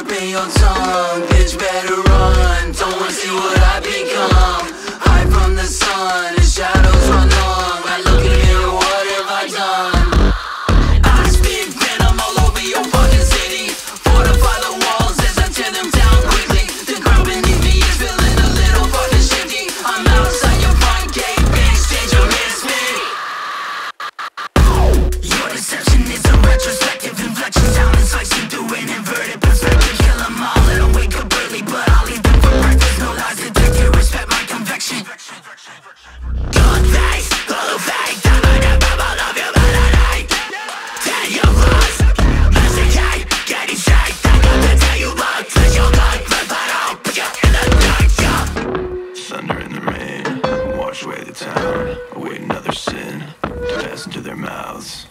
sharp in your tongue Bitch better run. Don't wanna see what I become. Away the town, await another sin to pass into their mouths.